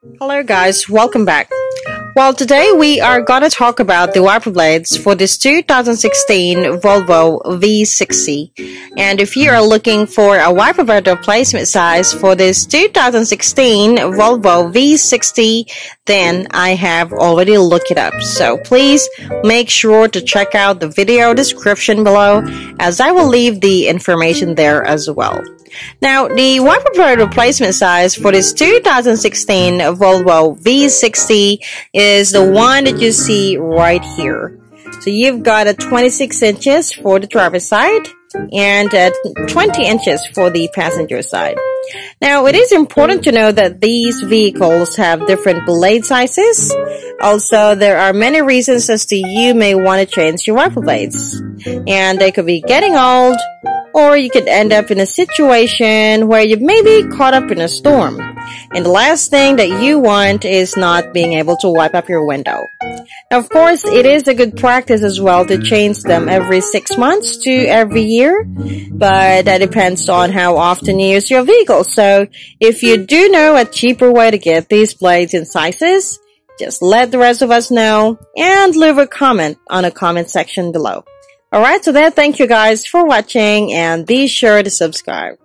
Hello guys, welcome back. Well, today we are going to talk about the wiper blades for this 2016 Volvo V60. And if you are looking for a wiper blade replacement size for this 2016 Volvo V60, then I have already looked it up. So please make sure to check out the video description below as I will leave the information there as well. Now, the wiper blade replacement size for this 2016 Volvo V60 is the one that you see right here. So you've got a 26 inches for the driver's side and uh, 20 inches for the passenger side. Now, it is important to know that these vehicles have different blade sizes. Also, there are many reasons as to you may want to change your wiper blades. And they could be getting old, or you could end up in a situation where you may be caught up in a storm. And the last thing that you want is not being able to wipe up your window. Of course, it is a good practice as well to change them every six months to every year, but that depends on how often you use your vehicle. So if you do know a cheaper way to get these blades in sizes, just let the rest of us know and leave a comment on the comment section below. Alright, so then thank you guys for watching and be sure to subscribe.